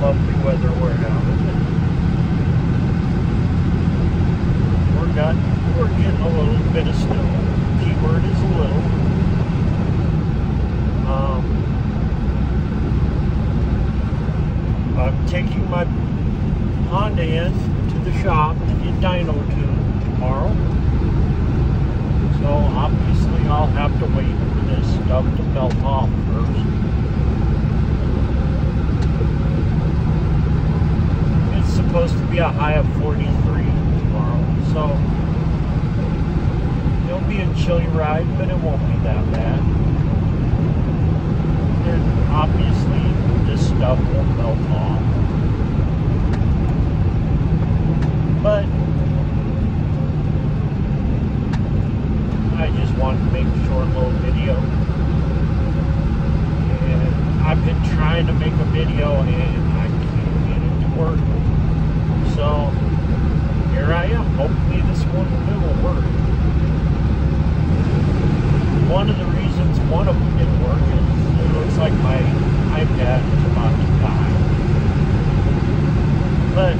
lovely weather we're having. We're got we're getting a little bit of snow. Keyword is a little. Um, I'm taking my Honda in to the shop to get dyno tuned tomorrow. So obviously I'll have to wait for this stuff to melt off first. It's supposed to a high of 43 tomorrow, so it'll be a chilly ride, but it won't be that bad. And obviously this stuff won't melt off. But I just wanted to make a short little video. And I've been trying to make a video and I can't get it to work. So here I am. Hopefully this one will work. One of the reasons one of them didn't work is it looks like my iPad is about to die. But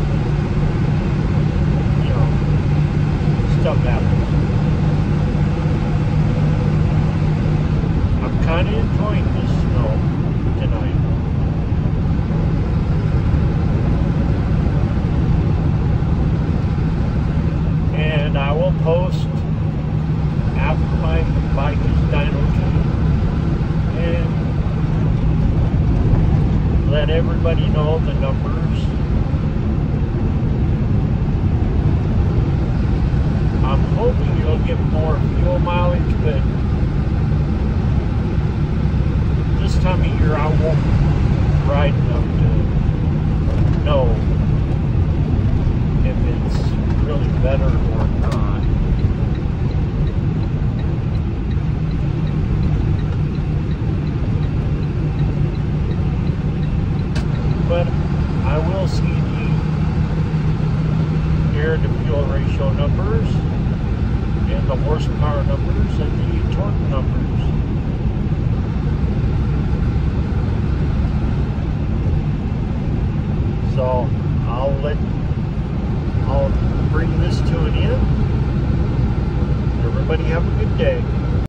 you know, stuff happens. I'm kind of enjoying this snow tonight. And I will post after my bike is dyno and let everybody know the numbers. I'm hoping you'll get more fuel mileage, but this time of year I won't ride enough to know if it's really better or not. But I will see the air to fuel ratio numbers and the horsepower numbers and the torque numbers. So I'll let I'll bring this to an end. Everybody have a good day.